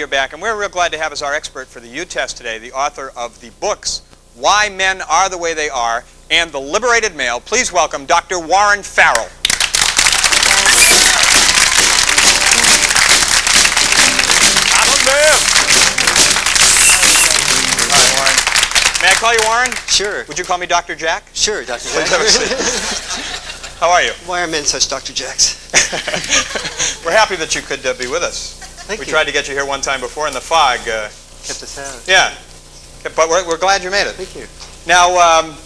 you're back. And we're real glad to have as our expert for the U test today the author of the books, Why Men Are the Way They Are and The Liberated Male. Please welcome Dr. Warren Farrell. Hi, Warren. May I call you Warren? Sure. Would you call me Dr. Jack? Sure, Dr. Please have a Jacks. seat. How are you? Why are men such Dr. Jacks? We're happy that you could uh, be with us. Thank we you. tried to get you here one time before in the fog. Uh, Kept us out. yeah, but we're, we're glad you made it. Thank you. Now, um,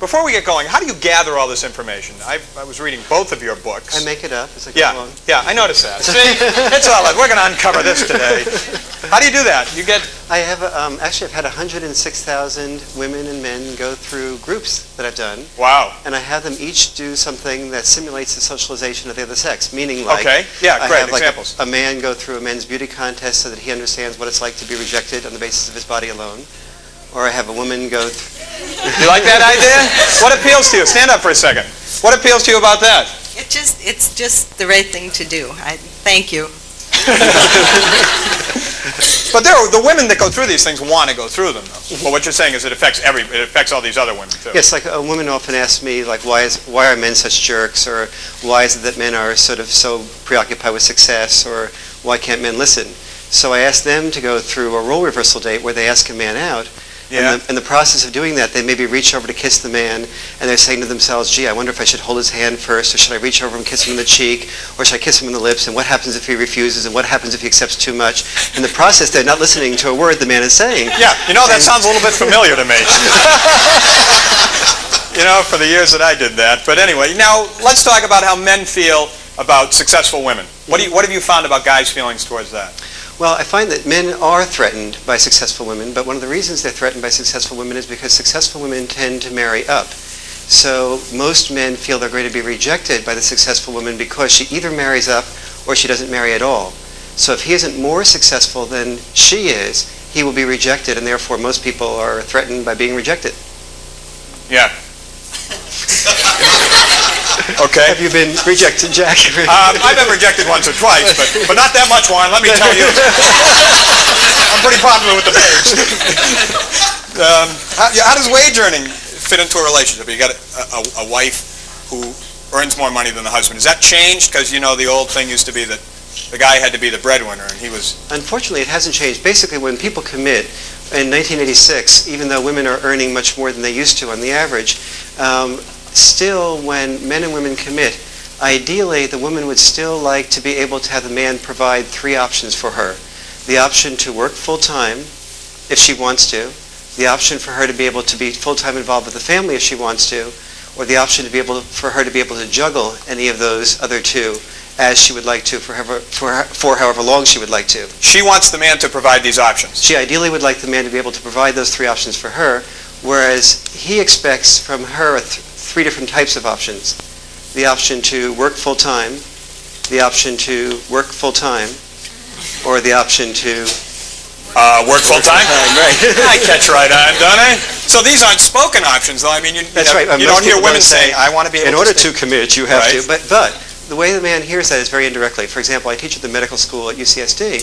before we get going, how do you gather all this information? I, I was reading both of your books. I make it up as I go yeah, along. yeah, I noticed that. See, it's all right. We're going to uncover this today. How do you do that? You get I have, um, actually, I've had 106,000 women and men go through groups that I've done, wow. and I have them each do something that simulates the socialization of the other sex, meaning like, Okay, yeah, I great have like examples. A, a man go through a men's beauty contest so that he understands what it's like to be rejected on the basis of his body alone. Or I have a woman go th- You like that idea? What appeals to you? Stand up for a second. What appeals to you about that? It just, it's just the right thing to do. I, thank you. But there, are- the women that go through these things want to go through them, though. Well, what you're saying is it affects every, it affects all these other women too. Yes, like a woman often asks me, like, why is why are men such jerks, or why is it that men are sort of so preoccupied with success, or why can't men listen? So I ask them to go through a role reversal date where they ask a man out. Yeah. And the, in the process of doing that, they maybe reach over to kiss the man, and they're saying to themselves, gee, I wonder if I should hold his hand first, or should I reach over and kiss him in the cheek, or should I kiss him in the lips, and what happens if he refuses, and what happens if he accepts too much? In the process, they're not listening to a word the man is saying. Yeah, you know, that And- sounds a little bit familiar to me. you know, for the years that I did that. But anyway, now let's talk about how men feel about successful women. What, do you, what have you found about guys' feelings towards that? Well, I find that men are threatened by successful women, but one of the reasons they're threatened by successful women is because successful women tend to marry up. So most men feel they're going to be rejected by the successful woman because she either marries up or she doesn't marry at all. So if he isn't more successful than she is, he will be rejected, and therefore most people are threatened by being rejected. Yeah. okay. Have you been rejected, Jack? Um, I've been rejected once or twice, but, but not that much, Warren, let me tell you. I'm pretty popular with the babes. um, how, yeah, how does wage earning fit into a relationship? You got a, a, a wife who earns more money than the husband. Has that changed? Because, you know, the old thing used to be that the guy had to be the breadwinner, and he was... Unfortunately, it hasn't changed. Basically, when people commit, in 1986, even though women are earning much more than they used to on the average, um, still when men and women commit, ideally the woman would still like to be able to have the man provide three options for her. The option to work full-time if she wants to, the option for her to be able to be full-time involved with the family if she wants to, or the option to be able for her to be able to juggle any of those other two as she would like to for, however, for, for however long she would like to. She wants the man to provide these options. She ideally would like the man to be able to provide those three options for her, whereas he expects from her th- three different types of options. The option to work full-time, the option to work full-time, or the option to... Uh, work full-time? right. I catch right on, don't I? So these aren't spoken options, though. I mean, you, you, That's know, right. Uh, you most don't hear women say, I want to be able In order stay- to commit, you have Right. to. But, but the way the man hears that is very indirectly. For example, I teach at the medical school at UCSD,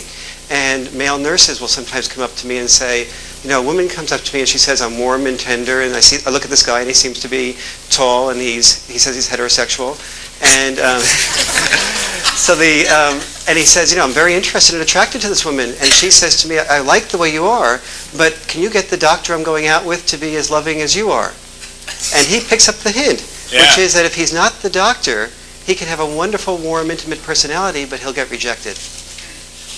and male nurses will sometimes come up to me and say, you know, a woman comes up to me and she says, I'm warm and tender, and I see, I look at this guy and he seems to be tall, and he's, he says he's heterosexual, and um, so the, um, and he says, you know, I'm very interested and attracted to this woman, and she says to me, I, I like the way you are, but can you get the doctor I'm going out with to be as loving as you are? And he picks up the hint, Yeah. which is that if he's not the doctor, he can have a wonderful, warm, intimate personality, but he'll get rejected.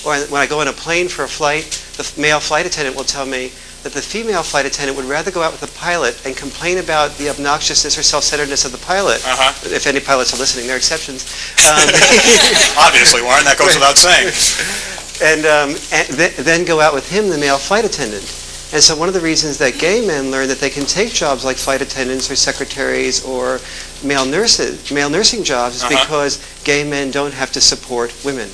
Or when I go on a plane for a flight, the male flight attendant will tell me that the female flight attendant would rather go out with the pilot and complain about the obnoxiousness or self-centeredness of the pilot. Uh-huh. If any pilots are listening, there are exceptions. Um, Obviously, Warren, that goes without saying. and, um, and th- then go out with him, the male flight attendant. And so one of the reasons that gay men learn that they can take jobs like flight attendants or secretaries or male nurses, male nursing jobs, is Uh-huh. because gay men don't have to support women.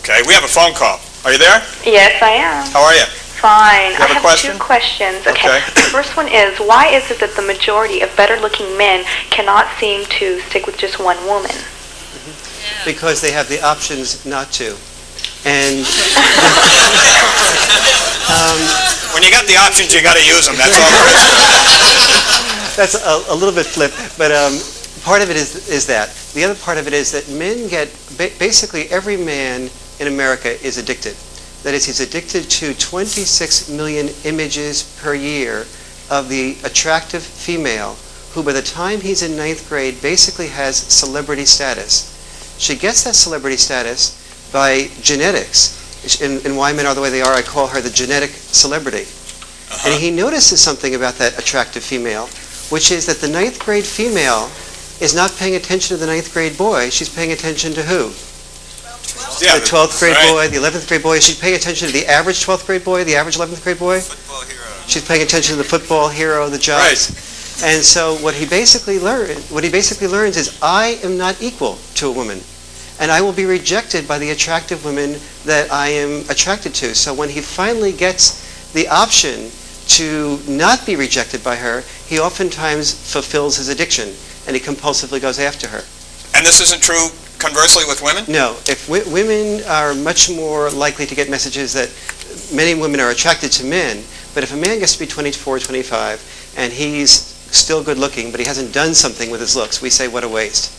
Okay, we have a phone call. Are you there? Yes, I am. How are you? Fine. You have I a have question? two questions. Okay. The first one is, why is it that the majority of better-looking men cannot seem to stick with just one woman? because they have the options not to. And When you got the options, you got to use them. That's all that's a, a little bit flip, but um, part of it is, is that. The other part of it is that men get, ba- basically every man in America is addicted. That is, he's addicted to 26 million images per year of the attractive female who by the time he's in ninth grade basically has celebrity status. She gets that celebrity status by genetics. In, in Why Men Are the Way They Are, I call her the genetic celebrity. Uh-huh. And he notices something about that attractive female, which is that the ninth grade female is not paying attention to the ninth grade boy. She's paying attention to who? Yeah, the 12th grade right. boy, the 11th grade boy. She's paying attention to the average 12th grade boy, the average 11th grade boy. She's paying attention to the football hero, the jocks. And so what he basically learned, what he basically learns is I am not equal to a woman. And I will be rejected by the attractive women that I am attracted to. So when he finally gets the option to not be rejected by her, he oftentimes fulfills his addiction and he compulsively goes after her. And this isn't true conversely with women? No, if women are much more likely to get messages that many women are attracted to men, but if a man gets to be 24, 25, and he's still good looking, but he hasn't done something with his looks, we say, what a waste.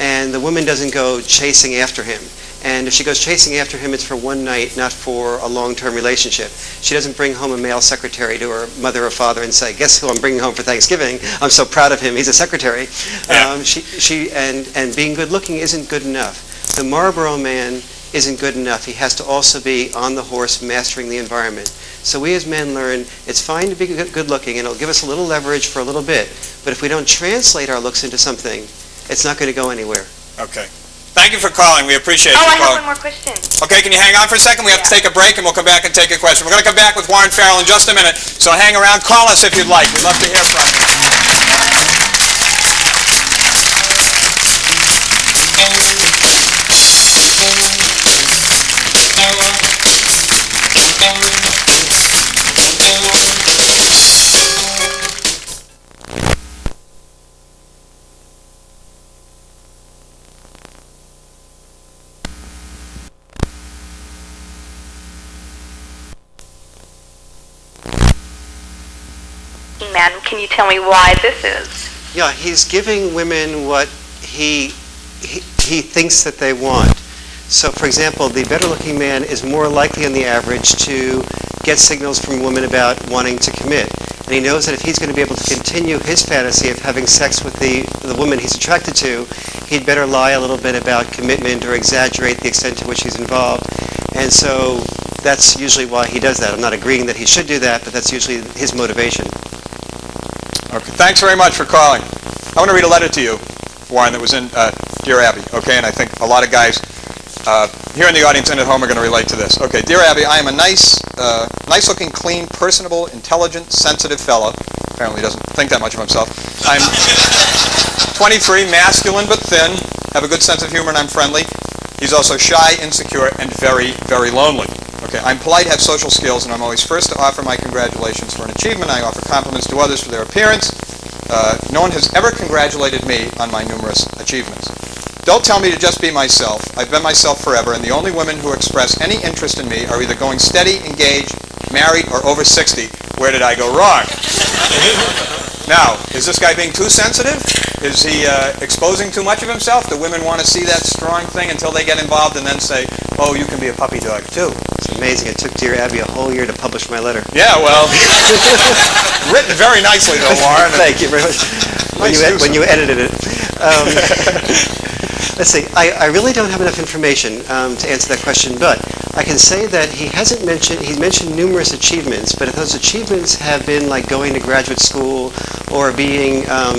And the woman doesn't go chasing after him. And if she goes chasing after him, it's for one night, not for a long-term relationship. She doesn't bring home a male secretary to her mother or father and say, guess who I'm bringing home for Thanksgiving? I'm so proud of him. He's a secretary. Yeah. Um, she, she, and, and being good looking isn't good enough. The Marlboro man isn't good enough. He has to also be on the horse mastering the environment. So we as men learn it's fine to be good good looking and it'll give us a little leverage for a little bit. But if we don't translate our looks into something, it's not going to go anywhere. Okay. Thank you for calling. We appreciate Oh, you I have one more question. Okay, can you hang on for a second? We have to take a break and we'll come back and take a question. We're going to come back with Warren Farrell in just a minute. So hang around. Call us if you'd like. We'd love to hear from you. Madam, can you tell me why this is? Yeah, he's giving women what he, he, he thinks that they want. So, for example, the better-looking man is more likely on the average to get signals from women about wanting to commit. And he knows that if he's going to be able to continue his fantasy of having sex with the, the woman he's attracted to, he'd better lie a little bit about commitment or exaggerate the extent to which he's involved. And so that's usually why he does that. I'm not agreeing that he should do that, but that's usually his motivation. Okay, thanks very much for calling. I want to read a letter to you, Warren, that was in uh, Dear Abby, okay? And I think a lot of guys uh, here in the audience and at home are going to relate to this. Okay, Dear Abby, I am a nice, uh, nice-looking, clean, personable, intelligent, sensitive fellow. Apparently he doesn't think that much of himself. I'm 23, masculine but thin, have a good sense of humor, and I'm friendly. He's also shy, insecure, and very, very lonely. Okay, I'm polite, have social skills, and I'm always first to offer my congratulations for an achievement. I offer compliments to others for their appearance. Uh, no one has ever congratulated me on my numerous achievements. Don't tell me to just be myself. I've been myself forever, and the only women who express any interest in me are either going steady, engaged, married, or over 60. Where did I go wrong? Now, is this guy being too sensitive? Is he uh, exposing too much of himself? Do women want to see that strong thing until they get involved and then say, oh, you can be a puppy dog too? It's amazing. It took Dear Abby a whole year to publish my letter. Yeah, well, written very nicely though, Warren. Thank you very much. When Nice you, ed- when you edited it. Um, let's see. I, I really don't have enough information um, to answer that question, but I can say that he hasn't mentioned, he's mentioned numerous achievements, but if those achievements have been like going to graduate school or being, um,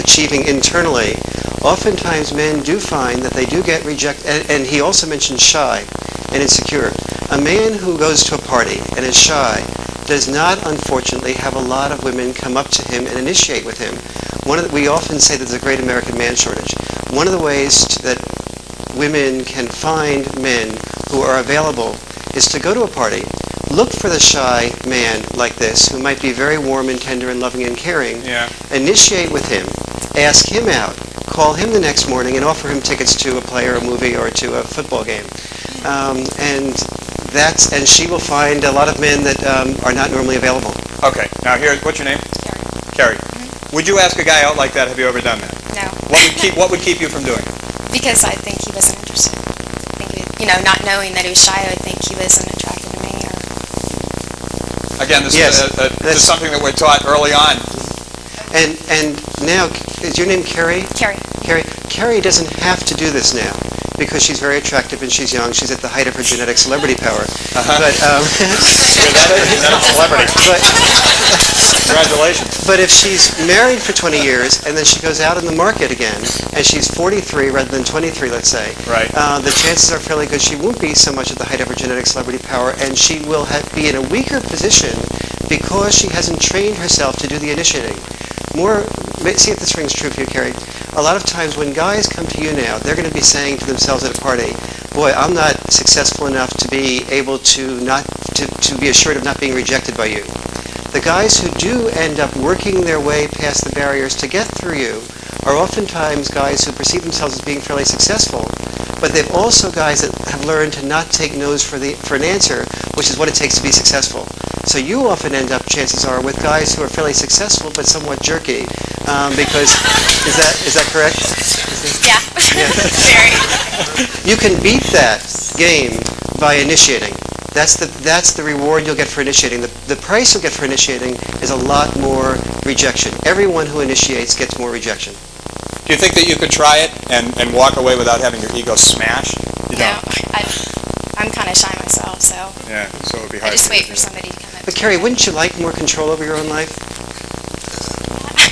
achieving internally, oftentimes men do find that they do get rejected, and, and he also mentioned shy and insecure. A man who goes to a party and is shy does not, unfortunately, have a lot of women come up to him and initiate with him. One of the, we often say that there's a great American man shortage. One of the ways to, that women can find men who are available is to go to a party, look for the shy man like this, who might be very warm and tender and loving and caring, Yeah. initiate with him, ask him out, call him the next morning, and offer him tickets to a play or a movie or to a football game. Um, and that's and she will find a lot of men that um, are not normally available. Okay, now here, what's your name? Carrie. Would you ask a guy out like that? Have you ever done that? No, What would keep What would keep you from doing it? because I think he wasn't interested. I think he, you know, not knowing that he was shy, I think he wasn't attracted to me. Or Again, this Yes, is, uh, uh, this is something that we're taught early on. And and now is your name Carrie? Carrie, Carrie, Carrie doesn't have to do this now because she's very attractive and she's young. She's at the height of her genetic celebrity power. But um, You're that, you're that celebrity. but Congratulations. but if she's married for 20 years and then she goes out in the market again and she's 43 rather than 23, let's say, Right. uh, the chances are fairly good she won't be so much at the height of her genetic celebrity power and she will be in a weaker position because she hasn't trained herself to do the initiating. More, see if this rings true for you, Carrie. A lot of times when guys come to you now, they're going to be saying to themselves at a party, boy, I'm not successful enough to be able to not, to, to be assured of not being rejected by you. The guys who do end up working their way past the barriers to get through you are oftentimes guys who perceive themselves as being fairly successful, but they've also guys that have learned to not take no's for the for an answer, which is what it takes to be successful. So you often end up, chances are, with guys who are fairly successful but somewhat jerky, um, because is that is that correct? yeah, very. You can beat that game by initiating. That's the that's the reward you'll get for initiating. The, the price you'll get for initiating is a lot more rejection. Everyone who initiates gets more rejection. Do you think that you could try it and, and walk away without having your ego smashed? You No, don't? I, I'm kind of shy myself, so Yeah, so it would be hard. I just wait for somebody to come up. But to Carrie, wouldn't you like more control over your own life?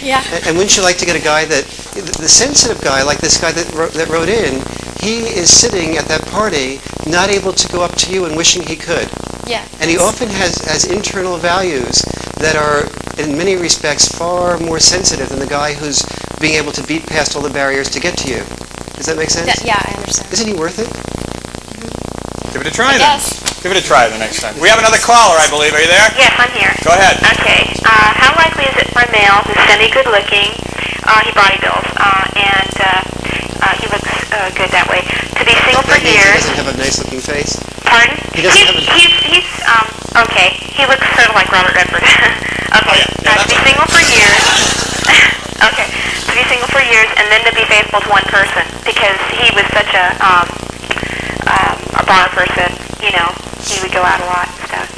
Yeah, And, and wouldn't you like to get a guy that the sensitive guy, like this guy that wrote, that wrote in, he is sitting at that party, not able to go up to you and wishing he could. yeah. And he often has, has internal values that are, in many respects, far more sensitive than the guy who's being able to beat past all the barriers to get to you. Does that make sense? Yeah, yeah, I understand. Isn't he worth it? Give it a try I then. guess. Give it a try the next time. We have another caller, I believe. Are you there? Yes, I'm here. Go ahead. Okay. Uh, how likely is it for a male who's semi-good looking, uh, he bodybuilds, uh, and uh, he looks uh, good that way, to be single for That means he doesn't have a nice looking face. Pardon? He doesn't he's, have a- he's, he's, um, okay. He looks sort of like Robert Redford. okay. yeah. Yeah, uh, to be that's single for years. okay. To be single for years and then to be faithful to one person because he was such a, um, um, a bar person, you know, he would go out a lot and stuff.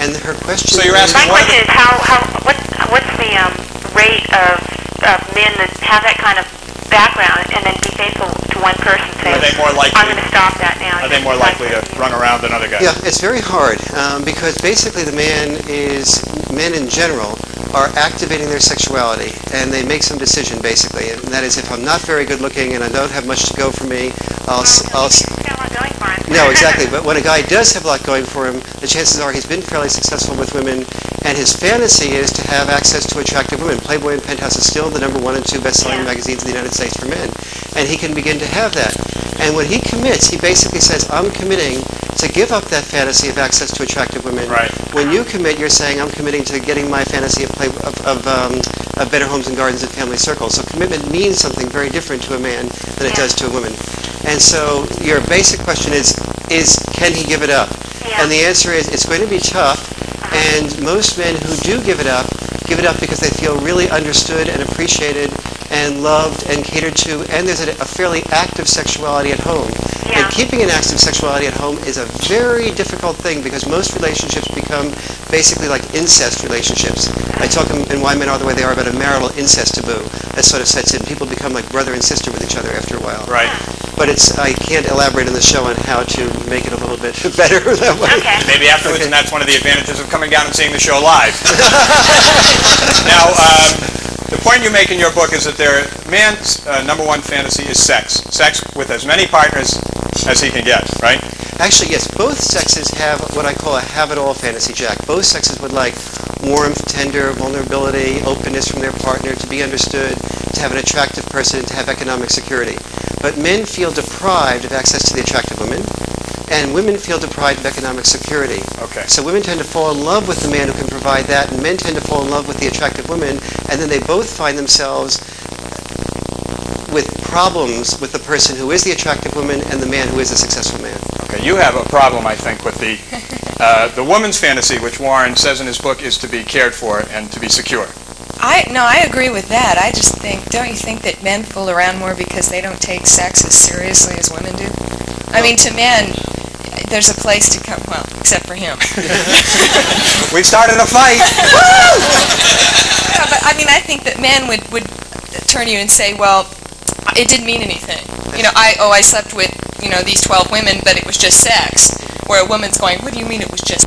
And her question So you're asking- My One question is how, how, what, what's the, um, rate of, of men that have that kind of background and then be faithful to one person, say, Are they more likely- I'm gonna stop that now. Are they more likely to run around than other guys? Yeah, it's very hard um, because basically the man is, men in general are activating their sexuality and they make some decision basically. And that is if I'm not very good looking and I don't have much to go for me, I'll, s- I'll, s- He's got a lot going for him. No, exactly. But when a guy does have a lot going for him, the chances are he's been fairly successful with women, and his fantasy is to have access to attractive women. Playboy and Penthouse is still the number one and two best-selling Yeah. magazines in the United States for men, and he can begin to have that. And when he commits, he basically says, "I'm committing to give up that fantasy of access to attractive women." Right. When you commit, you're saying, "I'm committing to getting my fantasy of play of, of, um, of better homes and gardens and family circles." So commitment means something very different to a man than it Yeah. does to a woman. And so your basic question is, is can he give it up? Yeah. And the answer is it's going to be tough. And most men who do give it up, give it up because they feel really understood and appreciated and loved and catered to, and there's a, a fairly active sexuality at home. Yeah. And keeping an active sexuality at home is a very difficult thing because most relationships become basically like incest relationships. I talk in, in Why Men Are the Way They Are about a marital incest taboo that sort of sets in. People become like brother and sister with each other after a while. Right. But it's I can't elaborate on the show on how to make it a little bit better that way. Okay. Maybe afterwards, and that's one of the advantages of coming down and seeing the show live. now, um, the point you make in your book is that their man's uh, number one fantasy is sex. Sex with as many partners as he can get, right? Actually, yes, both sexes have what I call a have-it-all fantasy, Jack. Both sexes would like warmth, tender, vulnerability, openness from their partner, to be understood, to have an attractive person, to have economic security. But men feel deprived of access to the attractive women, and women feel deprived of economic security. Okay. So women tend to fall in love with the man who can provide that, and men tend to fall in love with the attractive woman, and then they both find themselves with problems with the person who is the attractive woman and the man who is a successful man. Okay, you have a problem, I think, with the uh, the woman's fantasy, which Warren says in his book is to be cared for and to be secure. I no, I agree with that. I just think, don't you think that men fool around more because they don't take sex as seriously as women do? I mean, to men, there's a place to come. Well, except for him. We've started a fight. Yeah, but I mean, I think that men would would turn to you and say, well, it didn't mean anything. You know, I oh, I slept with you know these 12 women, but it was just sex. Where a woman's going, what do you mean it was just?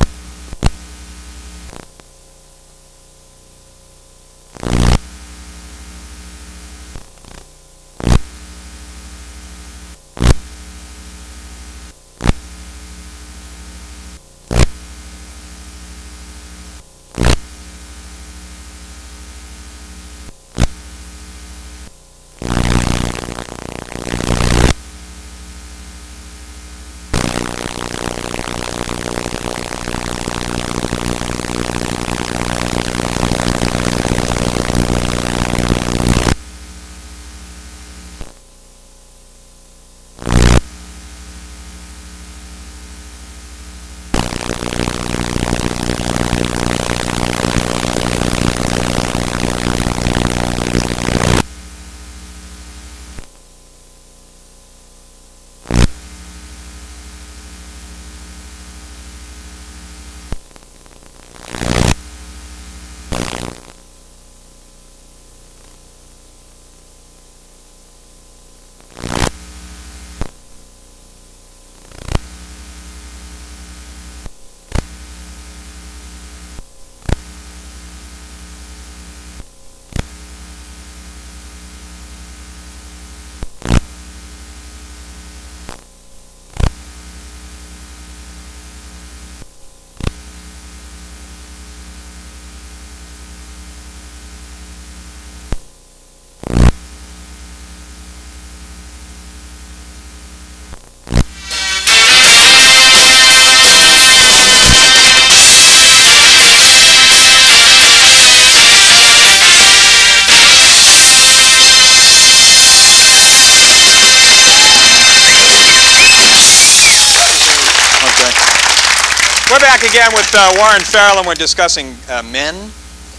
Back again with uh, Warren Farrell, and we're discussing uh, men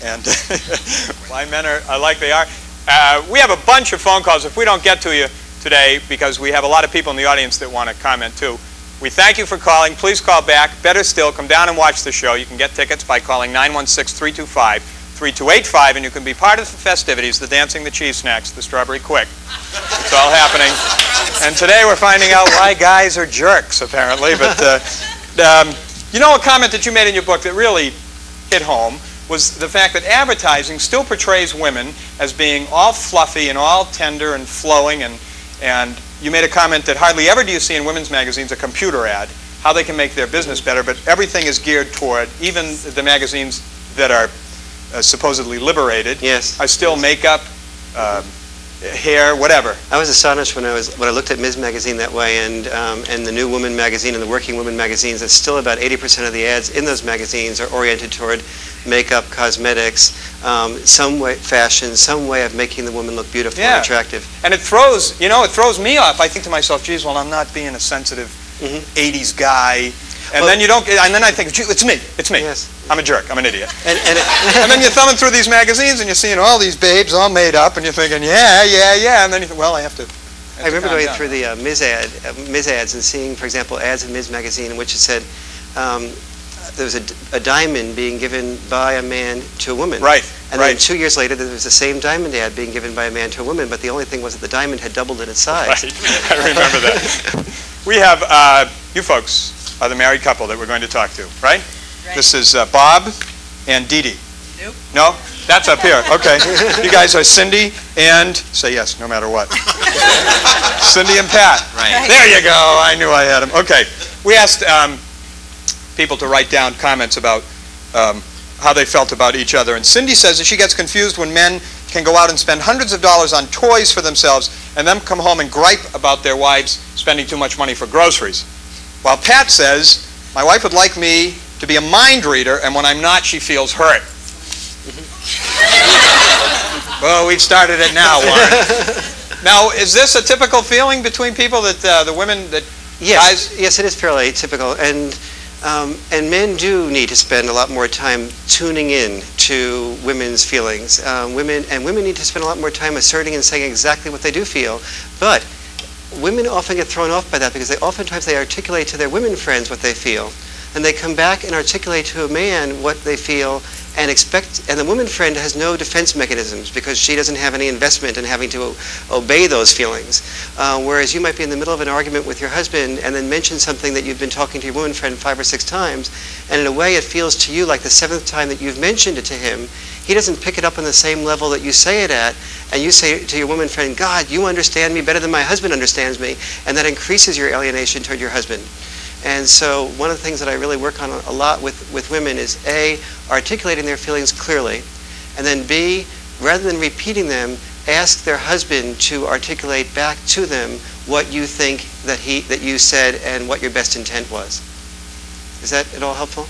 and why men are, are like they are. Uh, we have a bunch of phone calls. If we don't get to you today, because we have a lot of people in the audience that want to comment too, we thank you for calling. Please call back. Better still, come down and watch the show. You can get tickets by calling 916-325-3285, and you can be part of the festivities, the dancing, the cheese snacks, the strawberry Quik. It's all happening. And today we're finding out why guys are jerks, apparently. But uh, um, you know, a comment that you made in your book that really hit home was the fact that advertising still portrays women as being all fluffy and all tender and flowing. And, and you made a comment that hardly ever do you see in women's magazines a computer ad, how they can make their business better, but everything is geared toward, even the magazines that are uh, supposedly liberated, Yes. are still makeup, um, hair, whatever. I was astonished when I was when I looked at Ms. Magazine that way, and um, and the New Woman magazine and the Working Woman magazines. That still about 80% of the ads in those magazines are oriented toward makeup, cosmetics, um, some way fashion, some way of making the woman look beautiful Yeah. and attractive. And it throws, you know, it throws me off. I think to myself, geez, well, I'm not being a sensitive Mhm. 80s guy. And Well- then you don't, and then I think, it's me, it's me. Yes. I'm a jerk, I'm an idiot. And, and, and then you're thumbing through these magazines and you're seeing all these babes all made up and you're thinking, yeah, yeah, yeah. And then you think, well, I have to. have I remember going down. through the uh, Ms. ad, uh, Ms. ads and seeing, for example, ads in Ms. Magazine in which it said um, there was a diamond being given by a man to a woman. Right, And right. then two years later, there was the same diamond ad being given by a man to a woman, but the only thing was that the diamond had doubled in its size. Right. I remember that. we have, uh, you folks are the married couple that we're going to talk to, right? This is uh, Bob and Dee Dee. Nope. No? That's up here. Okay. You guys are Cindy and, say yes, no matter what. Cindy and Pat. Right. There you go. I knew I had them. Okay. We asked um, people to write down comments about um, how they felt about each other. And Cindy says that she gets confused when men can go out and spend hundreds of dollars on toys for themselves and then come home and gripe about their wives spending too much money for groceries. While Pat says, my wife would like me to be a mind reader, and when I'm not, she feels hurt. well, we've started it now, Warren. Now, is this a typical feeling between people that uh, the women that Yes, yes, it is fairly typical, and um, and men do need to spend a lot more time tuning in to women's feelings. Um, women and women need to spend a lot more time asserting and saying exactly what they do feel. But women often get thrown off by that because they oftentimes they articulate to their women friends what they feel, and they come back and articulate to a man what they feel and expect and the woman friend has no defense mechanisms because she doesn't have any investment in having to obey those feelings. Uh, whereas you might be in the middle of an argument with your husband and then mention something that you've been talking to your woman friend five or six times and in a way it feels to you like the seventh time that you've mentioned it to him he doesn't pick it up on the same level that you say it at and you say to your woman friend god you understand me better than my husband understands me and that increases your alienation toward your husband and so one of the things that I really work on a lot with, with women is A, articulating their feelings clearly, and then B, rather than repeating them, ask their husband to articulate back to them what you think that he that you said and what your best intent was. Is that at all helpful?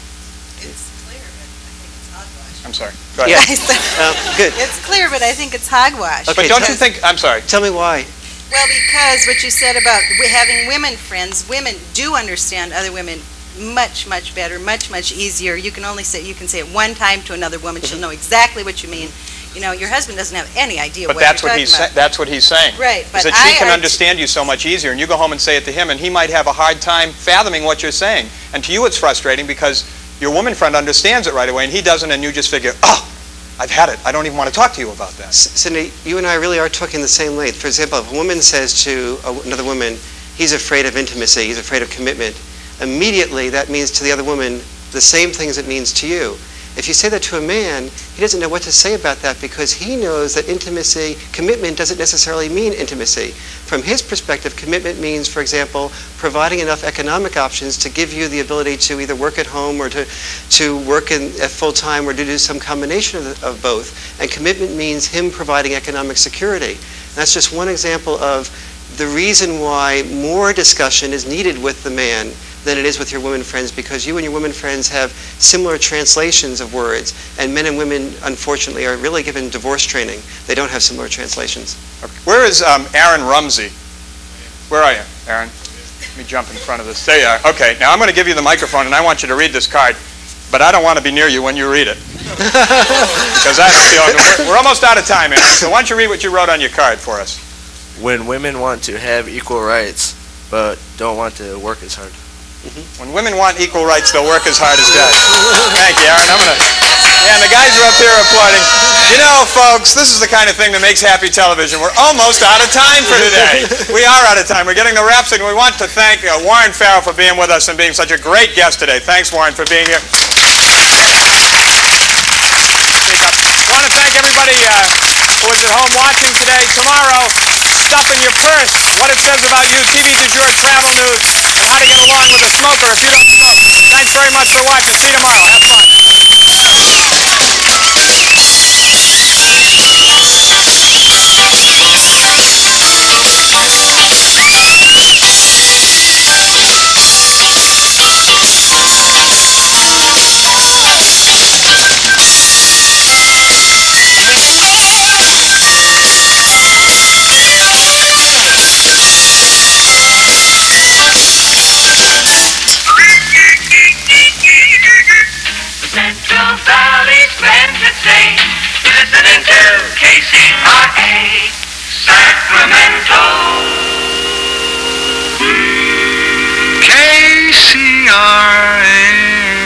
It's clear, but I think it's hogwash. I'm sorry. Go ahead. Yeah. Uh, good. It's clear, but I think it's hogwash. Okay, But don't you think? I'm sorry. Tell me why. Well, because what you said about having women friends, women do understand other women much, much better, much, much easier. You can only say, you can say it one time to another woman, Mm-hmm. she'll know exactly what you mean. You know, your husband doesn't have any idea But what you're that's what talking he's sa- about. that's what he's saying. Right, Is but that she I can art- understand you so much easier, and you go home and say it to him, and he might have a hard time fathoming what you're saying. And to you, it's frustrating because your woman friend understands it right away, and he doesn't, and you just figure, oh, I've had it. I don't even want to talk to you about that. Cindy, you and I really are talking the same length. For example, if a woman says to another woman, he's afraid of intimacy, he's afraid of commitment, immediately that means to the other woman the same things it means to you. If you say that to a man, he doesn't know what to say about that because he knows that intimacy, commitment doesn't necessarily mean intimacy. From his perspective, commitment means, for example, providing enough economic options to give you the ability to either work at home or to, to work in, at full time or to do some combination of, the, of both. And commitment means him providing economic security. And that's just one example of the reason why more discussion is needed with the man than it is with your women friends because you and your women friends have similar translations of words and men and women unfortunately are really given divorce training they don't have similar translations Okay. Where is um, Aaron Rumsey? Where are you, Aaron? Let me jump in front of this. There you are. Okay, now I'm going to give you the microphone, and I want you to read this card, but I don't want to be near you when you read it. because I feel we're, we're almost out of time, Aaron. So why don't you read what you wrote on your card for us? when women want to have equal rights but don't want to work as hard. When women want equal rights, they'll work as hard as guys. Thank you, Aaron. I'm gonna. Yeah, and the guys are up here applauding. You know, folks, this is the kind of thing that makes happy television. We're almost out of time for today. We are out of time. We're getting the wrap signal. We want to thank uh, Warren Farrell for being with us and being such a great guest today. Thanks, Warren, for being here. I want to thank everybody uh, who was at home watching today. Tomorrow, stuff in your purse, what it says about you, TV du jour, travel news, and how to get along with a smoker if you don't smoke. Thanks very much for watching. See you tomorrow.